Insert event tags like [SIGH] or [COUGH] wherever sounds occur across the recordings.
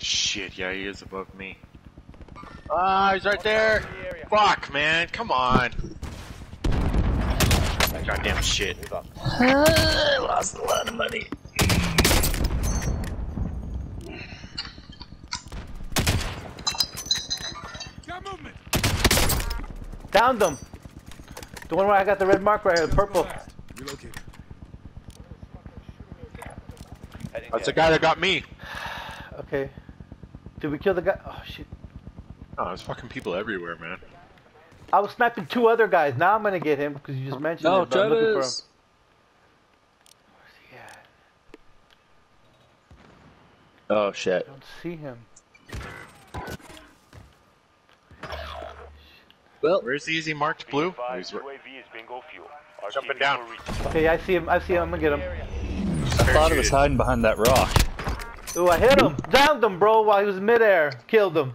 Shit, yeah, he is above me. Ah, he's right there! Fuck, man, come on! Goddamn shit. Move up. I [SIGHS] lost a lot of money. Downed them. The one where I got the red mark right here, the purple. Relocating. Heading That's the guy that got me. [SIGHS] Okay. Did we kill the guy? Oh shit. Oh, there's fucking people everywhere, man. I was sniping two other guys. Now I'm gonna get him because you just mentioned No, it. but I'm looking for him. Where's he at? Oh shit. I don't see him. Well, Where's the easy marked blue? Five He's UAV is bingo fuel. Our Jumping down. Okay, I see him. I see him. I'm gonna get him. I thought it was hiding behind that rock. Ooh, I hit him. Downed him, bro, while he was midair. Killed him.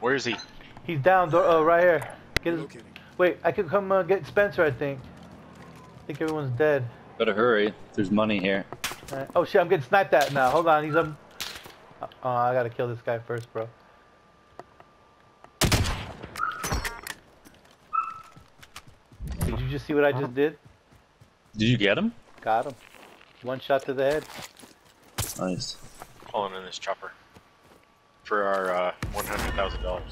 Where is he? He's down. Oh, right here. Get his... Relocating. Wait, I could come uh, get Spencer. I think. I think everyone's dead. Better hurry. There's money here. Alright. Oh shit, I'm getting sniped at now. Hold on, he's um. Oh, I gotta kill this guy first, bro. Did you just see what I just did? Did you get him? Got him. One shot to the head. Nice. Calling in this chopper. For our, uh, $100,000.